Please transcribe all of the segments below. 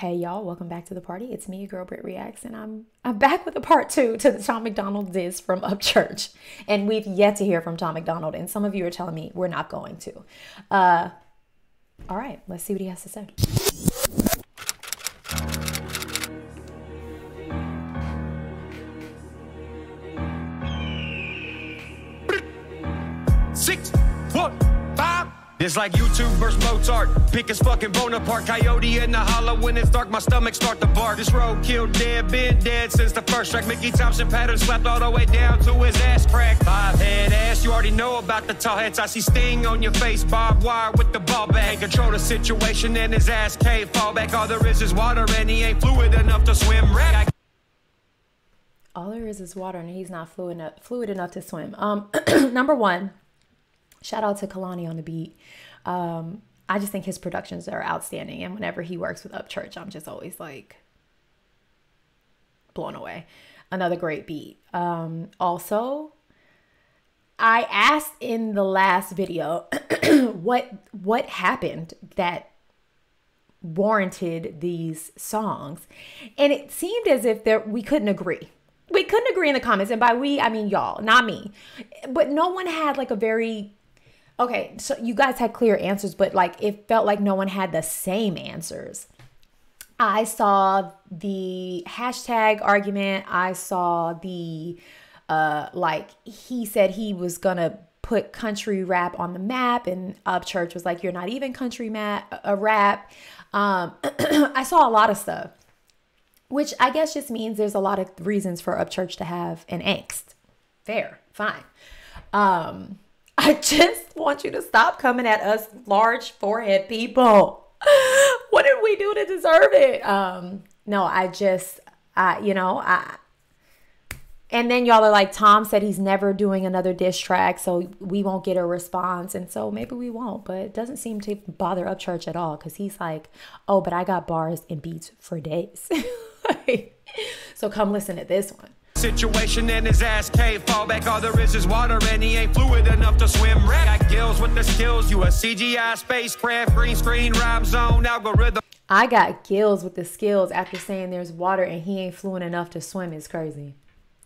Hey y'all, welcome back to the party. It's me, girl Britt Reacts, and I'm I'm back with a part two to the Tom Macdonald diss from Upchurch. And we've yet to hear from Tom Macdonald, and some of you are telling me we're not going to. Uh all right, let's see what he has to say. Six. It's like YouTube versus Mozart. Pick his fucking Bonaparte. Coyote in the hollow when it's dark. My stomach start to bark. This road killed dead, been dead since the first track. Mickey Thompson pattern slapped all the way down to his ass crack. Five head ass, you already know about the tall heads. I see sting on your face, barbed wire with the ball bag. Control the situation and his ass can't fall back. All there is is water and he ain't fluid enough to swim. Rat. All there is is water, and he's not fluid enough, fluid enough to swim. Um, number one, shout out to Kalani on the beat. Um, I just think his productions are outstanding, and whenever he works with Upchurch, I'm just always like blown away. Another great beat. Um, also, I asked in the last video what what happened that warranted these songs, and it seemed as if there we couldn't agree we couldn't agree in the comments and by we i mean y'all not me but no one had like a very okay so you guys had clear answers but like it felt like no one had the same answers i saw the hashtag argument i saw the uh like he said he was gonna put country rap on the map and upchurch was like you're not even country map a rap um i saw a lot of stuff which I guess just means there's a lot of reasons for Upchurch to have an angst. Fair, fine. Um, I just want you to stop coming at us large forehead people. what did we do to deserve it? Um, no, I just, I, you know, I, and then y'all are like, Tom said he's never doing another diss track, so we won't get a response. And so maybe we won't, but it doesn't seem to bother Upchurch at all because he's like, oh, but I got bars and beats for days. so come listen to this one. Situation and his ass can't fall back. All there is is water, and he ain't fluid enough to swim. Rat. Got gills with the skills. You a CGI spacecraft, green screen, rhyme zone, algorithm. I got gills with the skills after saying there's water and he ain't fluent enough to swim is crazy.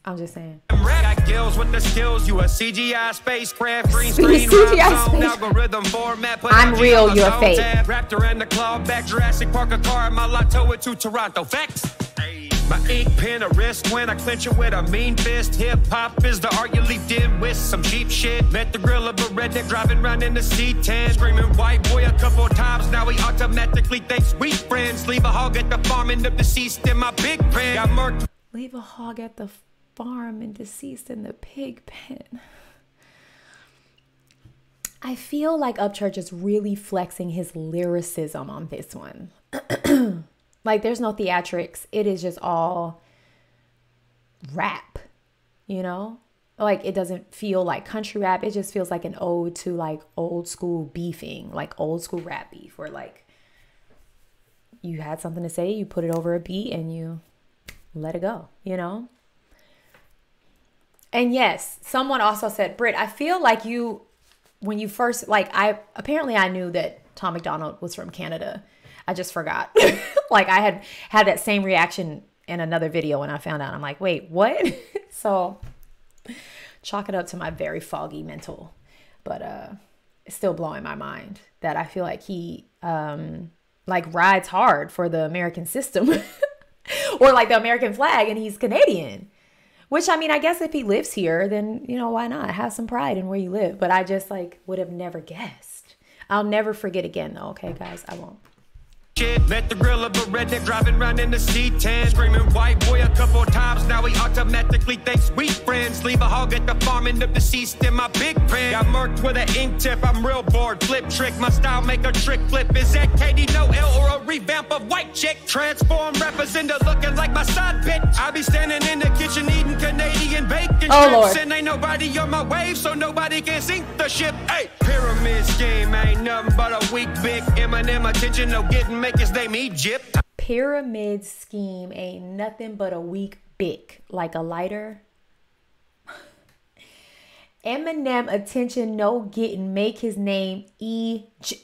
I'm just saying. Got gills with the skills. You a CGI spacecraft, green screen, CGI zone, algorithm format. Put I'm real, you're zone fake. Raptor and the claw back, Jurassic Park a car. My lotto it to Toronto. Facts. My ink pen a wrist when I clench it with a mean fist. Hip hop is the art you leaped in with some cheap shit. Met the grill of a redneck driving around in the C10. Screaming white boy a couple times. Now he automatically thinks we friends. Leave a hog at the farm and the deceased in my big pen. Got murked Leave a hog at the farm and deceased in the pig pen. I feel like Upchurch is really flexing his lyricism on this one. like there's no theatrics. It is just all rap, you know? Like it doesn't feel like country rap. It just feels like an ode to like old school beefing, like old school rap beef where like you had something to say, you put it over a beat and you let it go, you know? And yes, someone also said, Britt, I feel like you, when you first, like, I apparently I knew that Tom Macdonald was from Canada. I just forgot. like, I had had that same reaction in another video when I found out. I'm like, wait, what? so, chalk it up to my very foggy mental. But uh it's still blowing my mind that I feel like he, um, like, rides hard for the American system or like the American flag and he's Canadian. Which I mean, I guess if he lives here, then you know why not have some pride in where you live. But I just like would have never guessed. I'll never forget again, though. Okay, guys, I won't. Shit, met the grill of a redneck driving around in the C10. Screaming white boy a couple times. Now he automatically thinks we friends. Leave a hog at the farm and the deceased in my big pen. Got murked with an ink tip. I'm real bored. Flip trick. My style make a trick flip. Is that Katie No L or a revamp of white chick? Transform rappers into looking like my side bitch. I be standing in the kitchen eating Canadian bacon Oh, strips. Lord. And ain't nobody on my wave, so nobody can sink the ship. Hey, pyramid scheme ain't nothing but a weak big Eminem attention. No getting make his name Egypt. Pyramid scheme ain't nothing but a weak bick, like a lighter. Eminem attention no getting make his name E. J-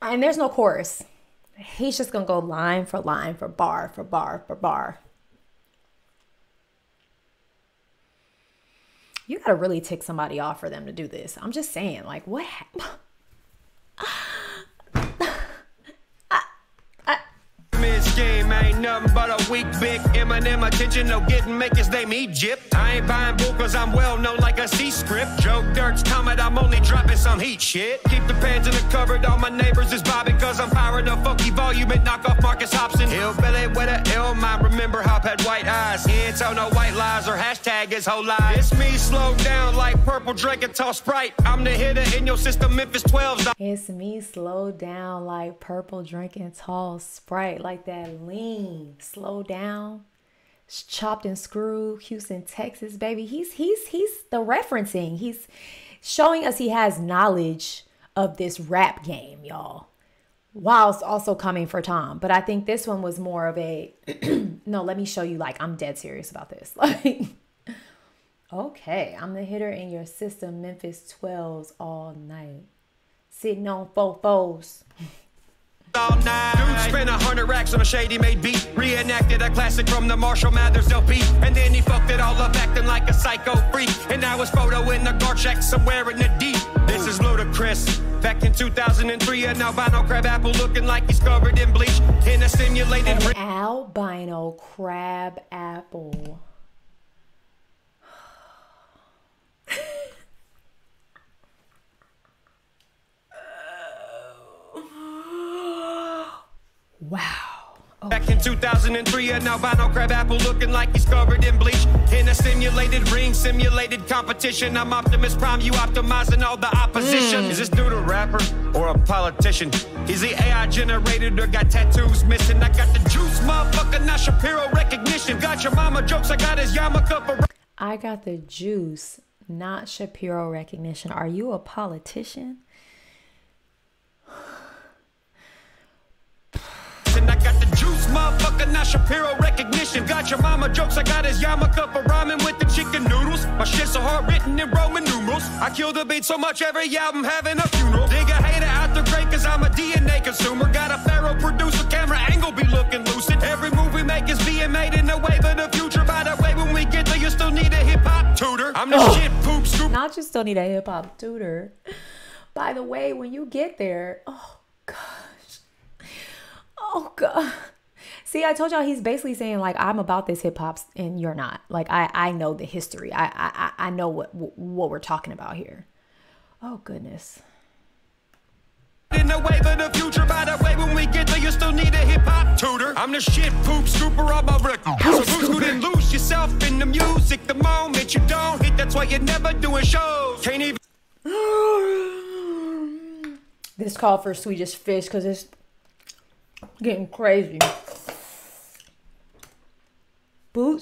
and there's no chorus. He's just gonna go line for line for bar for bar for bar. You gotta really tick somebody off for them to do this. I'm just saying, like, what? Weak big Eminem attention. No getting make his name Egypt. I ain't buying cause I'm well known like a C script. Joe Dirt's comment, I'm only dropping some heat shit. Keep the pans in the cupboard, all my neighbors is bobbing cause I'm firing a funky volume and knock off Marcus Hobson. Hillbilly with a L mind, remember Hop had white eyes. He ain't tell no white lies or hashtag his whole life. It's me slow down like purple drink and tall sprite. I'm the hitter in your system, Memphis 12's. It's me slow down like purple drinking tall sprite, like that lean, slow down, chopped and screwed, Houston, Texas, baby. He's he's he's the referencing. He's showing us he has knowledge of this rap game, y'all. Whilst also coming for Tom. But I think this one was more of a no, let me show you like I'm dead serious about this. Like Okay, I'm the hitter in your system, Memphis 12s all night. Sitting on four foes. all night. Dude spent a hundred racks on a shady made beat. Reenacted a classic from the Marshall Mathers LP. And then he fucked it all up, acting like a psycho freak. And now his photo in the guard shack somewhere in the deep. This is ludicrous. Back in 2003, an albino crab apple looking like he's covered in bleach. In a simulated. An albino crab apple. Wow. Oh. Back in 2003, an albino crab apple looking like he's covered in bleach. In a simulated ring, simulated competition. I'm Optimus Prime, you optimizing all the opposition. Mm. Is this dude a rapper or a politician? Is he AI generated or got tattoos missing? I got the juice, motherfucker, not Shapiro recognition. Got your mama jokes, I got his yarmulke for. I got the juice, not Shapiro recognition. Are you a politician? Motherfucker, not Shapiro recognition. Got your mama jokes, I got his yarmulke for rhyming with the chicken noodles. My shit so hard written in Roman numerals. I kill the beat so much every album having a funeral. Dig a hater out the grave cause I'm a DNA consumer. Got a pharaoh producer, camera angle be looking lucid. Every move we make is being made in the wave of the future. By the way, when we get there, you still need a hip hop tutor. I'm the oh. shit poop scoop. Not just still need a hip hop tutor. By the way, when you get there, oh gosh. Oh god. See, I told y'all he's basically saying like I'm about this hip hop and you're not. Like I I know the history. I I I know what what we're talking about here. Oh goodness. In the wave of the future, by the way, when we get there, you still need a hip hop tutor. I'm the shit poop scooper on my record. So who's good lose yourself in the music the moment you don't hit? That's why you're never doing shows. Can't even. this call for Swedish fish because it's Getting crazy.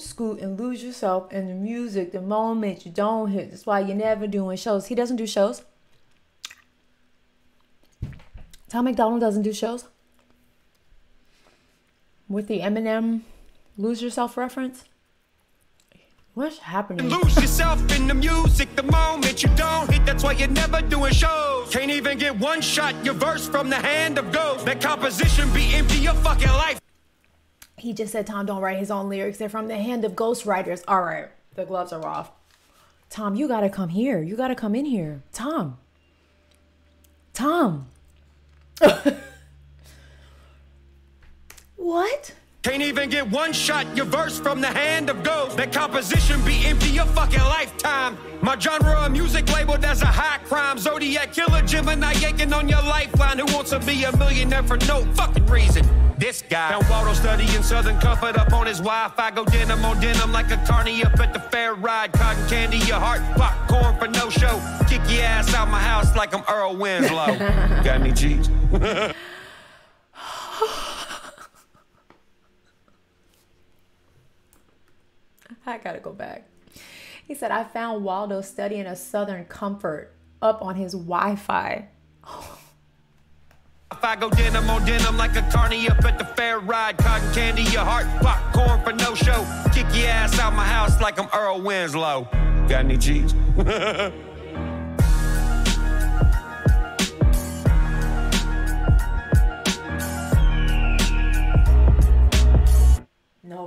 Scoot and lose yourself in the music the moment you don't hit. That's why you're never doing shows. He doesn't do shows. Tom Macdonald doesn't do shows. With the Eminem lose yourself reference. What's happening? Lose yourself in the music the moment you don't hit. That's why you're never doing shows. Can't even get one shot your verse from the hand of ghosts. That composition be empty your fucking life. He just said Tom don't write his own lyrics. They're from the hand of ghostwriters. All right, the gloves are off. Tom, you gotta come here. You gotta come in here. Tom. Tom. what? Can't even get one shot your verse from the hand of ghosts. That composition be empty your fucking lifetime. My genre of music labeled as a high crime. Zodiac killer, Gemini yanking on your lifeline. Who wants to be a millionaire for no fucking reason? This guy found Waldo studying Southern Comfort up on his Wi-Fi. Go denim on denim like a carny up at the fair ride. Cotton candy, your heart, popcorn for no show. Kick your ass out my house like I'm Earl Winslow. Got any cheese? I gotta go back. He said, I found Waldo studying a Southern Comfort up on his Wi Fi. If I go denim on denim like a carny up at the fair ride, cotton candy, your heart, popcorn for no show. Kick your ass out my house like I'm Earl Winslow. Got any cheese?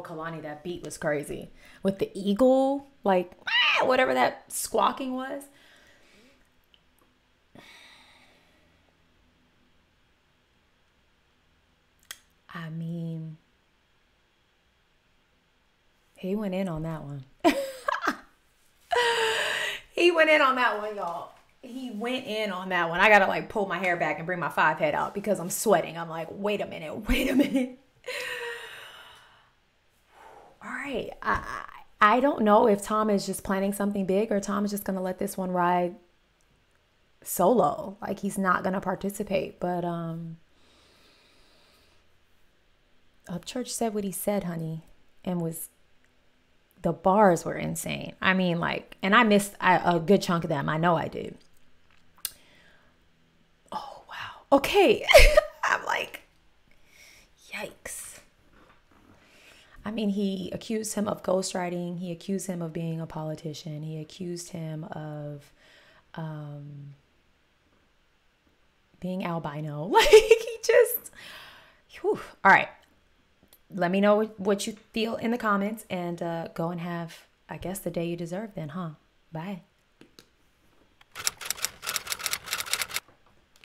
Kalani, that beat was crazy. With the eagle, like ah, whatever that squawking was. I mean, he went in on that one. he went in on that one, y'all. He went in on that one. I gotta like pull my hair back and bring my five head out because I'm sweating. I'm like, wait a minute, wait a minute. Right. I I don't know if Tom is just planning something big or Tom is just gonna let this one ride solo. Like he's not gonna participate. But um Upchurch said what he said, honey, and was the bars were insane. I mean, like, and I missed a good chunk of them. I know I did. Oh wow. Okay, I'm like, yikes. I mean, he accused him of ghostwriting. He accused him of being a politician. He accused him of um, being albino. Like he just, whew. all right let me know what you feel in the comments and uh, go and have, I guess, the day you deserve then, huh? Bye.